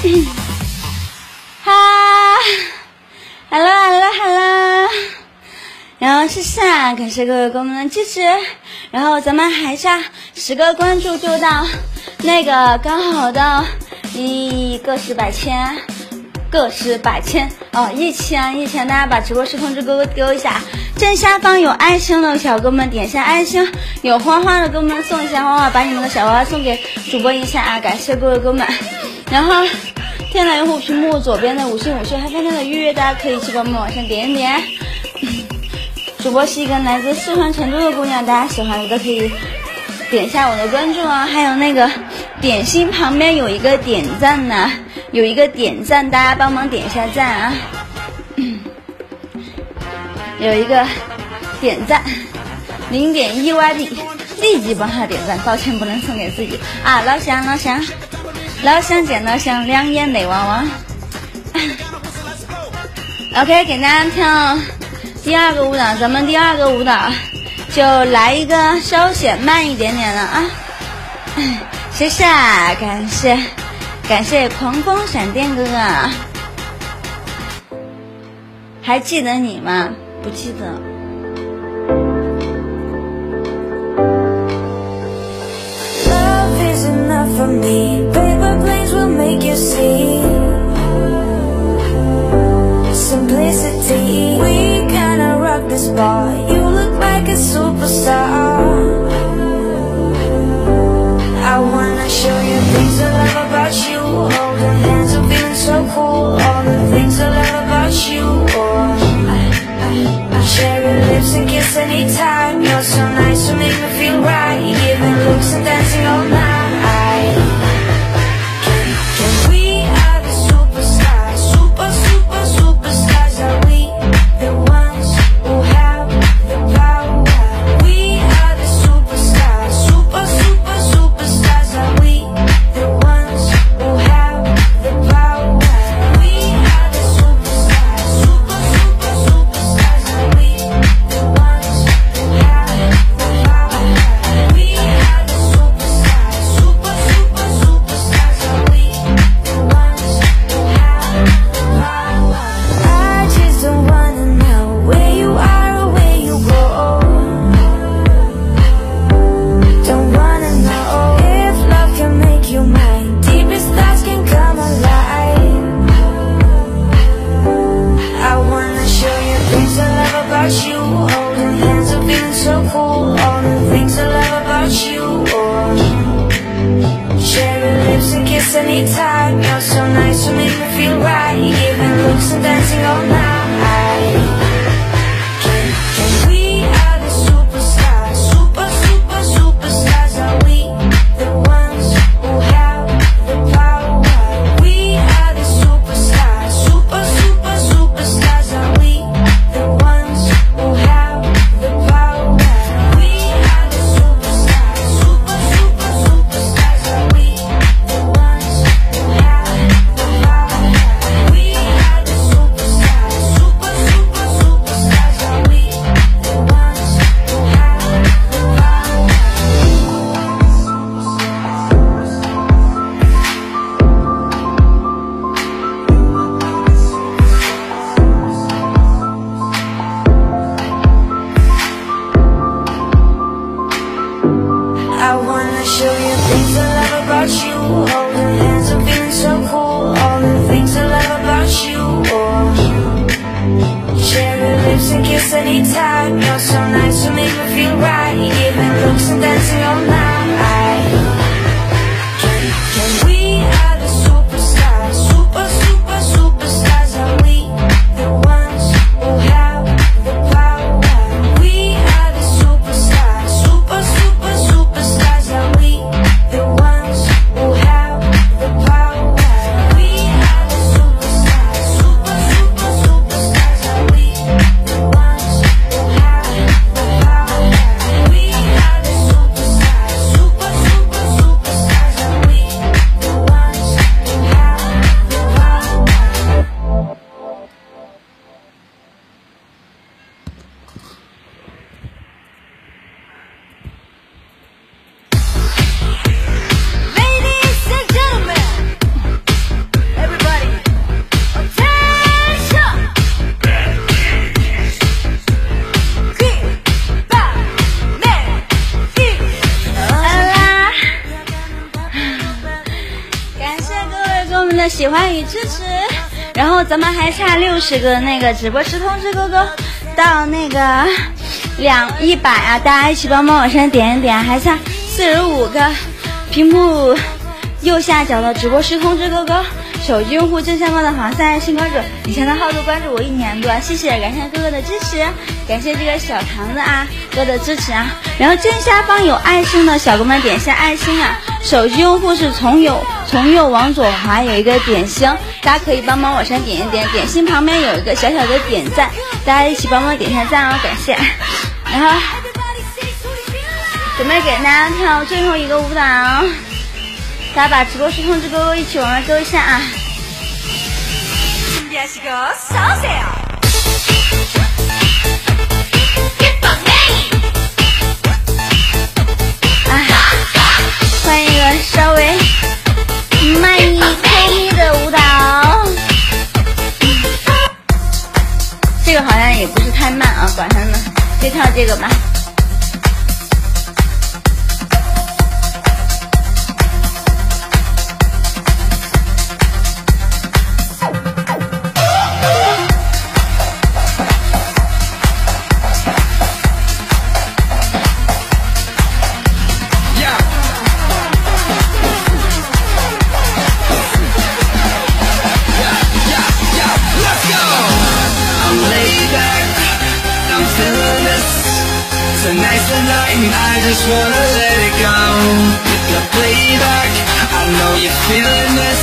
哈，hello hello hello，然后谢谢啊，感谢各位哥们的支持，然后咱们还差十个关注就到那个刚好到一个十百千，个十百千。哦一千一千，大家把直播室通知哥哥丢一下，正下方有爱心的小哥们点一下爱心，有花花的哥们送一下花花，把你们的小花花送给主播一下啊，感谢各位哥们。然后。天蓝用户屏幕左边的五星五星还饭店的预约，大家可以去帮我们往上点一点。主播是一个来自四川成都的姑娘，大家喜欢的都可以点一下我的关注啊。还有那个点心旁边有一个点赞呢，有一个点赞，大家帮忙点一下赞啊。有一个点赞，零点一 Y 币，立即帮他点赞，抱歉不能送给自己啊，老乡老乡。老乡见老乡，两眼泪汪汪。OK，给大家跳第二个舞蹈，咱们第二个舞蹈就来一个稍显慢一点点的啊。谢谢，感谢感谢狂风闪电哥哥，还记得你吗？不记得。Make you see show you things I love about you. Holding hands I'm feeling so cool. All the things I love about you. Oh. Cherry lips and kiss anytime. You're so nice, you make me feel right. Even looks and dancing all night 支持。然后咱们还差六十个那个直播室通知哥哥，到那个两一百啊，大家一起帮忙往上点一点，还差四十五个，屏幕右下角的直播室通知哥哥。手机用户正下方的黄色爱心关注，以前的号都关注我一年多，谢谢，感谢哥哥的支持，感谢这个小糖子啊哥的支持啊。然后正下方有爱心的小哥们点一下爱心啊。手机用户是从右从右往左滑有一个点心，大家可以帮忙往上点一点，点心旁边有一个小小的点赞，大家一起帮忙点一下赞哦，感谢。然后准备给大家跳最后一个舞蹈。大家把直播室通知哥哥一起往上勾一下啊！啊，稍微 wanna let it go. Hit the playback I know you're feeling this.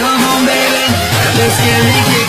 Come on baby Let's get it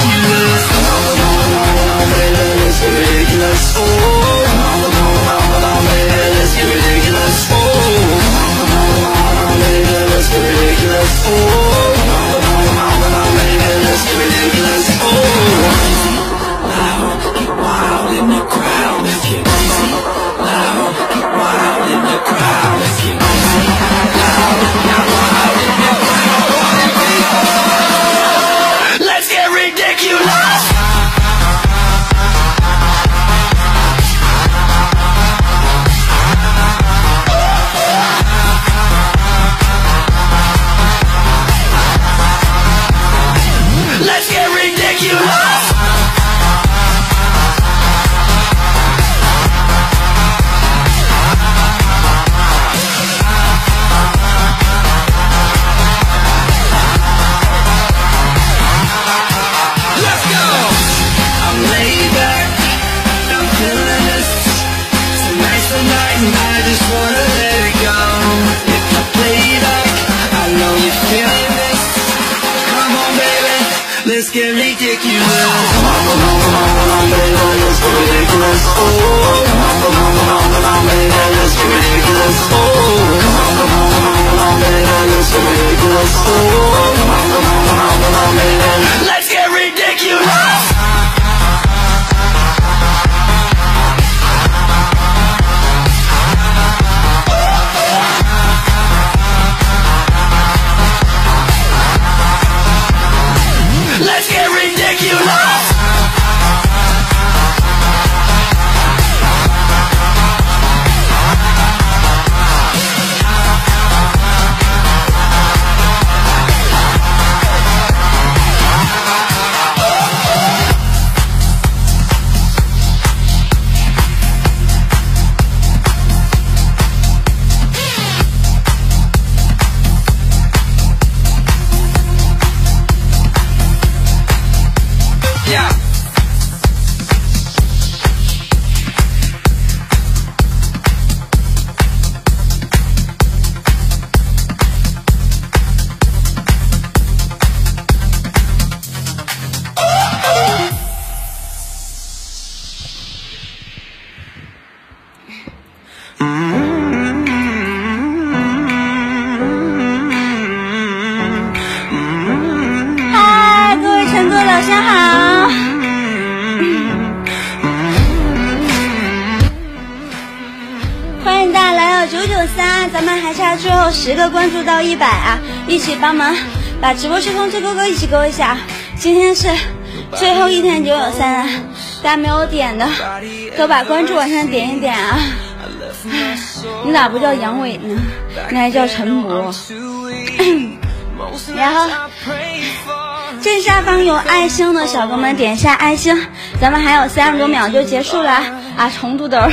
Let's 帮忙把直播区通知哥哥一起勾一下，今天是最后一天九九三，大家没有点的都把关注往上点一点啊！你咋不叫杨伟呢？你还叫陈博？然后正下方有爱心的小哥们点一下爱心，咱们还有三十多秒就结束了啊！红肚兜，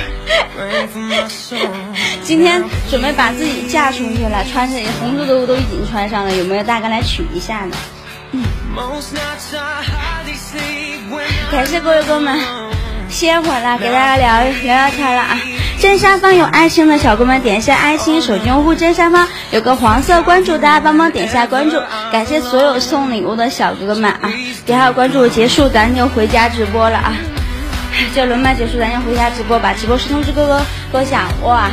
今天准备把自己嫁出去了，穿着红肚兜都已经穿上了，有没有大哥来取一下呢？感谢各位哥们，歇会儿了，给大家聊聊聊天了啊！正下方有爱心的小哥们点一下爱心，手机用户正下方有个黄色关注，大家帮忙点一下关注。感谢所有送礼物的小哥哥们啊！点下关注结束，咱就回家直播了啊！这轮麦结束，咱就回家直播，把直播室通知哥哥，多想哇！